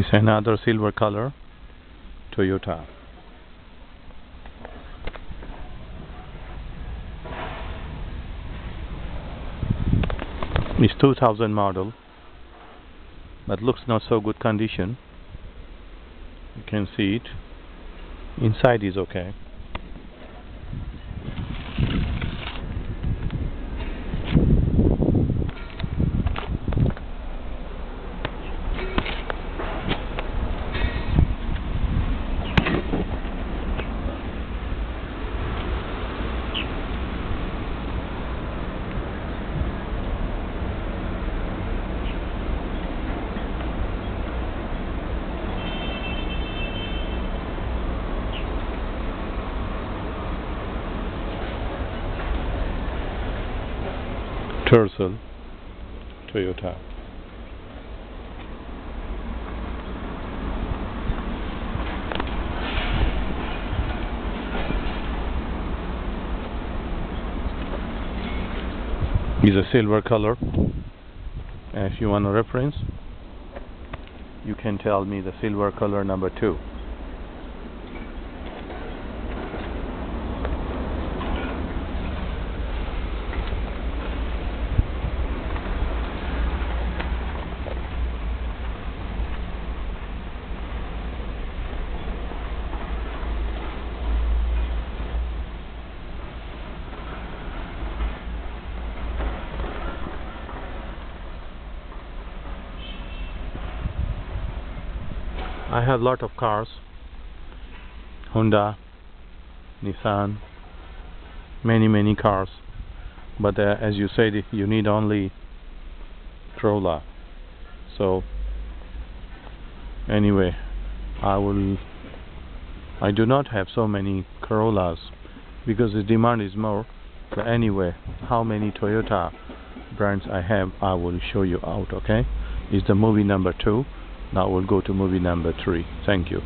is another silver color? Toyota. It's 2000 model but looks not so good condition. You can see it. Inside is okay Tercel Toyota is a silver color. And if you want a reference you can tell me the silver color number two I have lot of cars. Honda Nissan many many cars. But uh, as you said you need only Corolla. So anyway I will I do not have so many Corollas because the demand is more. But anyway how many Toyota brands I have I will show you out okay? Is the movie number two now we'll go to movie number three. Thank you